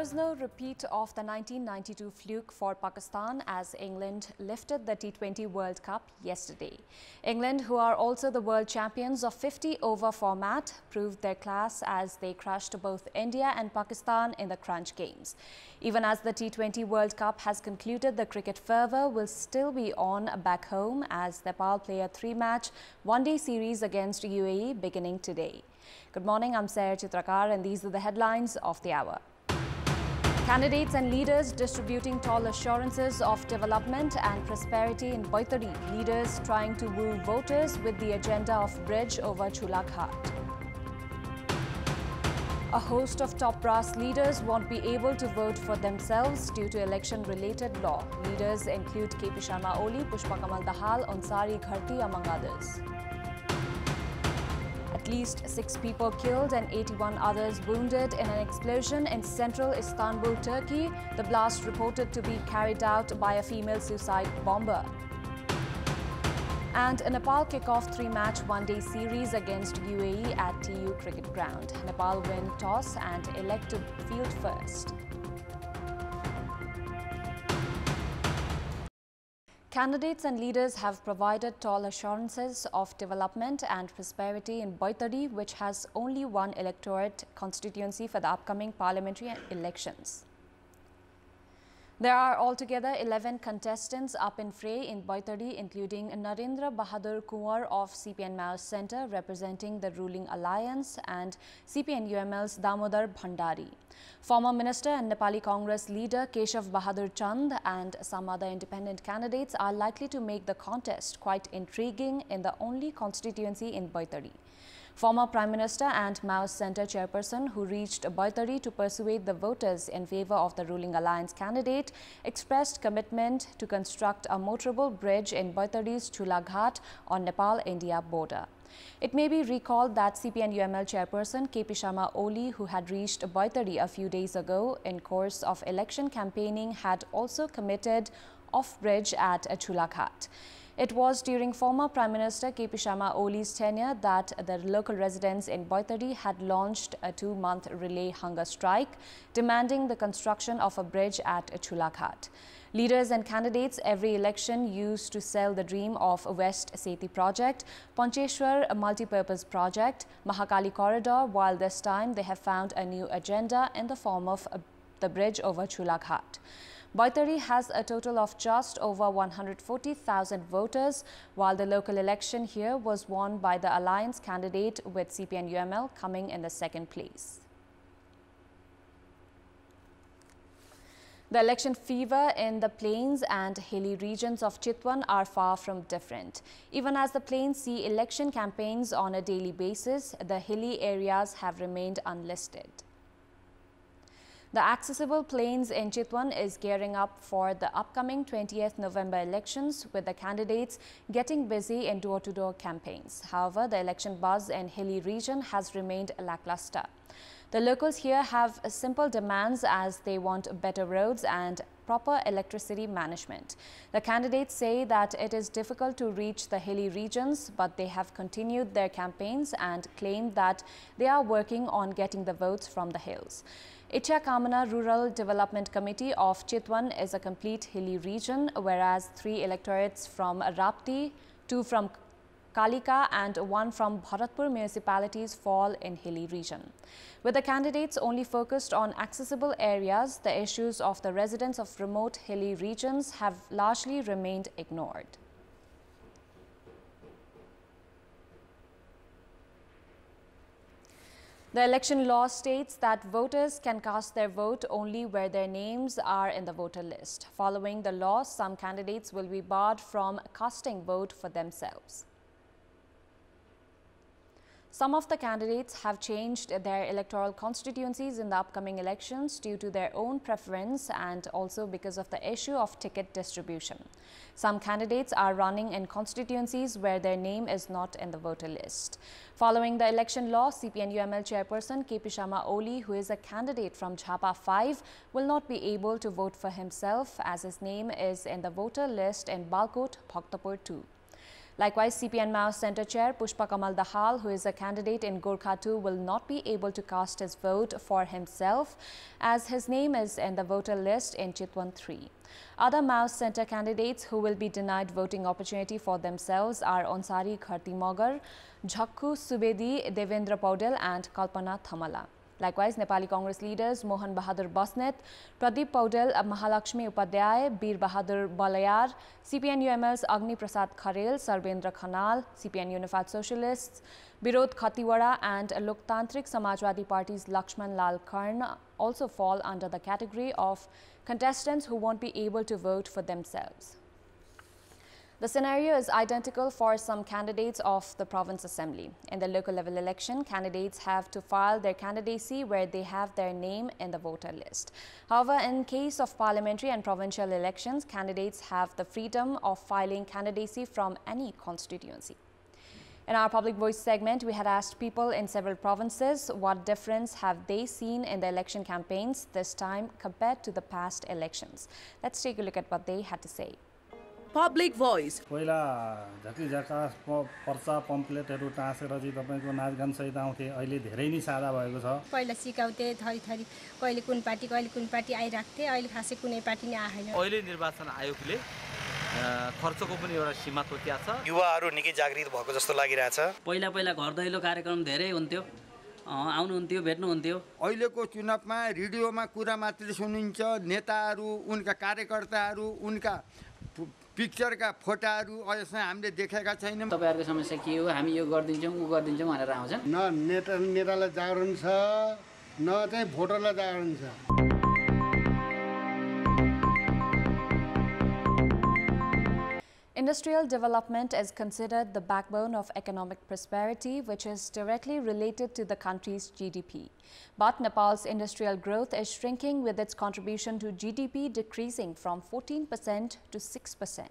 was no repeat of the 1992 fluke for Pakistan as England lifted the T20 World Cup yesterday. England, who are also the world champions of 50 over format, proved their class as they crushed both India and Pakistan in the crunch games. Even as the T20 World Cup has concluded, the cricket fervour will still be on back home as Nepal play a three-match one-day series against UAE beginning today. Good morning, I'm Sarah Chitrakar and these are the headlines of the hour. Candidates and leaders distributing tall assurances of development and prosperity in Baitadi. Leaders trying to woo voters with the agenda of bridge over Chula Ghat. A host of top brass leaders won't be able to vote for themselves due to election-related law. Leaders include KP Sharma Oli, Pushpa Kamal Dahal, Onsari Gharti among others. Least six people killed and 81 others wounded in an explosion in central Istanbul, Turkey. The blast reported to be carried out by a female suicide bomber. And Nepal kick off three-match one-day series against UAE at TU Cricket Ground. Nepal win toss and elect to field first. Candidates and leaders have provided tall assurances of development and prosperity in Baitadi, which has only one electorate constituency for the upcoming parliamentary elections. There are altogether 11 contestants up in fray in Baitadi, including Narendra Bahadur Kunwar of CPN Maoist Centre representing the ruling alliance and CPN UML's Damodar Bhandari. Former Minister and Nepali Congress leader Keshav Bahadur Chand and some other independent candidates are likely to make the contest quite intriguing in the only constituency in Baitadi. Former Prime Minister and Maoist Centre chairperson who reached Baitadi to persuade the voters in favour of the ruling alliance candidate expressed commitment to construct a motorable bridge in Baitadi's Chula Ghat on Nepal-India border. It may be recalled that CPN UML chairperson KP Sharma Oli, who had reached Baitadi a few days ago in course of election campaigning, had also committed off-bridge at Chula Ghat. It was during former Prime Minister KP Sharma Oli's tenure that the local residents in Baitadi had launched a two-month relay hunger strike, demanding the construction of a bridge at Chulaghat. Leaders and candidates every election used to sell the dream of West Seti project, Pancheshwar multi-purpose project, Mahakali corridor, while this time they have found a new agenda in the form of the bridge over Chulaghat. Baitadi has a total of just over 140,000 voters, while the local election here was won by the alliance candidate with CPN UML coming in the second place. The election fever in the plains and hilly regions of Chitwan are far from different. Even as the plains see election campaigns on a daily basis, the hilly areas have remained unlisted. The accessible plains in Chitwan is gearing up for the upcoming 20th November elections with the candidates getting busy in door-to-door -door campaigns. However, the election buzz in hilly region has remained lackluster. The locals here have simple demands as they want better roads and proper electricity management. The candidates say that it is difficult to reach the hilly regions, but they have continued their campaigns and claim that they are working on getting the votes from the hills. Ichha Kamana Rural Development Committee of Chitwan is a complete hilly region, whereas three electorates from Rapti, two from Kalika and one from Bharatpur municipalities fall in hilly region. With the candidates only focused on accessible areas, the issues of the residents of remote hilly regions have largely remained ignored. The election law states that voters can cast their vote only where their names are in the voter list. Following the law, some candidates will be barred from casting vote for themselves. Some of the candidates have changed their electoral constituencies in the upcoming elections due to their own preference and also because of the issue of ticket distribution. Some candidates are running in constituencies where their name is not in the voter list. Following the election law, CPN UML chairperson KP Sharma Oli, who is a candidate from Jhapa 5, will not be able to vote for himself as his name is in the voter list in Balkot, Bhaktapur 2. Likewise, CPN Mao Center Chair Pushpa Kamal Dahal, who is a candidate in Gorkha 2, will not be able to cast his vote for himself as his name is in the voter list in Chitwan 3. Other Mao Center candidates who will be denied voting opportunity for themselves are Onsari Gharti Magar, Jhakku Subedi, Devendra Paudel and Kalpana Thamala. Likewise, Nepali Congress leaders Mohan Bahadur Basnet, Pradeep Paudel, Mahalakshmi Upadhyay, Bir Bahadur Balayar, CPN UML's Agni Prasad Kharel, Sarvendra Khanal, CPN Unified Socialists, Birod Khatiwada and Loktantrik Samajwadi Party's Lakshman Lal Karn also fall under the category of contestants who won't be able to vote for themselves. The scenario is identical for some candidates of the province assembly. In the local level election, candidates have to file their candidacy where they have their name in the voter list. However, in case of parliamentary and provincial elections, candidates have the freedom of filing candidacy from any constituency. In our public voice segment, we had asked people in several provinces what difference have they seen in the election campaigns this time compared to the past elections. Let's take a look at what they had to say. Public voice पहिला झकी झकास पर्चा पम्पलेटहरू टाँसेर चाहिँ तपाईँको नाचगानसहित आउँथे। अहिले धेरै नै सादा भएको छ। पहिला सिकाउँथे थरी थरी कहिले कुन पार्टी कहिले कुन पार्टी आइरहेको थिएँ अहिले खासै कुनै पार्टी नै आएन। अहिले निर्वाचन आयोगले खर्चको पनि एउटा सीमा तोकिया छ। युवाहरू निकै जागृत भएको जस्तो लागिरहेछ। पहिला पहिला घर दैलो कार्यक्रम धेरै हुन्थ्यो। आउनुहुन्थ्यो भेट्नुहुन्थ्यो। अहिलेको चुनावमा रेडियोमा कुरा मात्रै सुनिन्छ। नेताहरू उनका कार्यकर्ताहरू उनका पिक्चरका फोटाहरू अहिलेसम्म हामीले देखेका छैनौँ। तपाईँहरूको समस्या के हो? हामी यो गरिदिन्छौँ ऊ गरिदिन्छौँ भनेर आउँछन् न नेता नेतालाई जागरण छ न चाहिँ भोटरलाई जागरण छ। Industrial development is considered the backbone of economic prosperity, which is directly related to the country's GDP. But Nepal's industrial growth is shrinking with its contribution to GDP decreasing from 14% to 6%.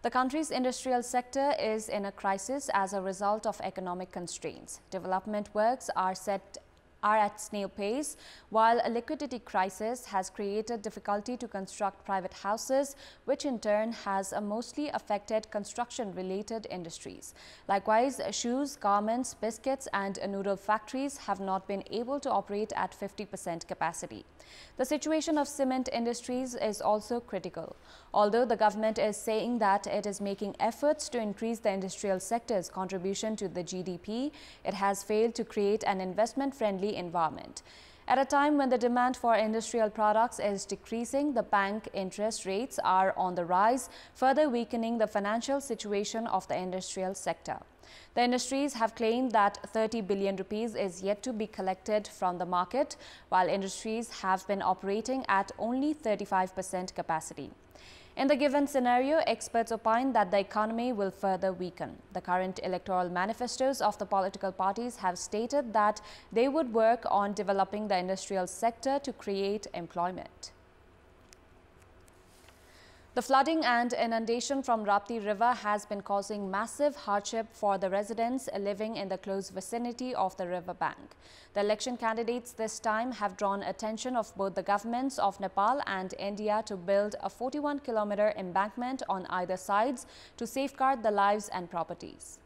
The country's industrial sector is in a crisis as a result of economic constraints. Development works are set are at snail pace, while a liquidity crisis has created difficulty to construct private houses, which in turn has mostly affected construction-related industries. Likewise, shoes, garments, biscuits and noodle factories have not been able to operate at 50% capacity. The situation of cement industries is also critical. Although the government is saying that it is making efforts to increase the industrial sector's contribution to the GDP, it has failed to create an investment-friendly environment. At a time when the demand for industrial products is decreasing, the bank interest rates are on the rise, further weakening the financial situation of the industrial sector. The industries have claimed that 30 billion rupees is yet to be collected from the market, while industries have been operating at only 35% capacity. In the given scenario, experts opine that the economy will further weaken. The current electoral manifestos of the political parties have stated that they would work on developing the industrial sector to create employment. The flooding and inundation from Rapti River has been causing massive hardship for the residents living in the close vicinity of the river bank. The election candidates this time have drawn attention of both the governments of Nepal and India to build a 41 kilometer embankment on either sides to safeguard the lives and properties.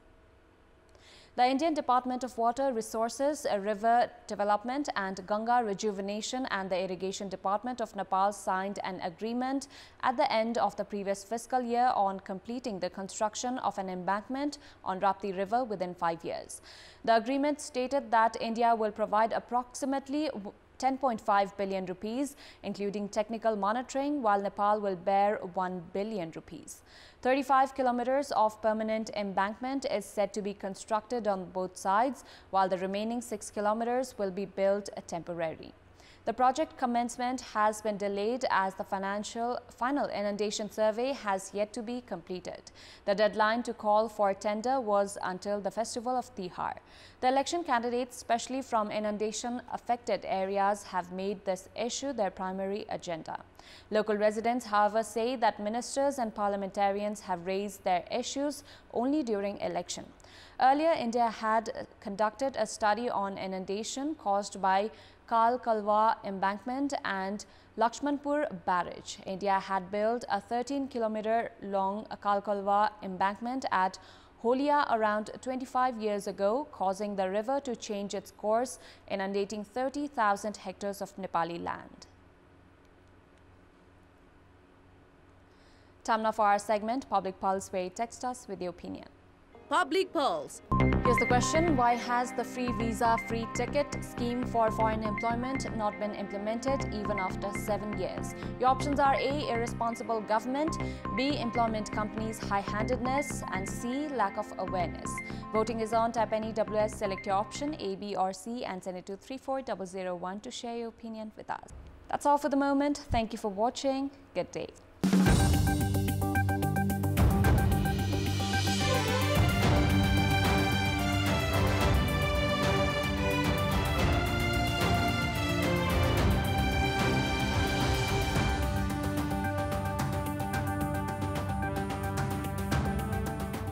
The Indian Department of Water Resources, uh, River Development and Ganga Rejuvenation and the Irrigation Department of Nepal signed an agreement at the end of the previous fiscal year on completing the construction of an embankment on Rapti River within five years. The agreement stated that India will provide approximately 10.5 billion rupees, including technical monitoring, while Nepal will bear 1 billion rupees. 35 kilometers of permanent embankment is said to be constructed on both sides, while the remaining 6 kilometers will be built temporarily. The project commencement has been delayed as the financial final inundation survey has yet to be completed. The deadline to call for tender was until the festival of Tihar. The election candidates, especially from inundation affected areas, have made this issue their primary agenda. Local residents, however, say that ministers and parliamentarians have raised their issues only during election. Earlier, India had conducted a study on inundation caused by Kal Kalwa embankment and Lakshmanpur barrage. India had built a 13 kilometer long Kal Kalwa embankment at Holia around 25 years ago, causing the river to change its course, inundating 30,000 hectares of Nepali land. Time now for our segment, Public Pulse, where text us with your opinion. Public Pulse. Here's the question Why has the free visa, free ticket scheme for foreign employment not been implemented even after seven years? Your options are A. Irresponsible government, B. Employment companies' high handedness, and C. Lack of awareness. Voting is on. Type any WS, select your option A, B, or C, and send it to 34001 to share your opinion with us. That's all for the moment. Thank you for watching. Good day.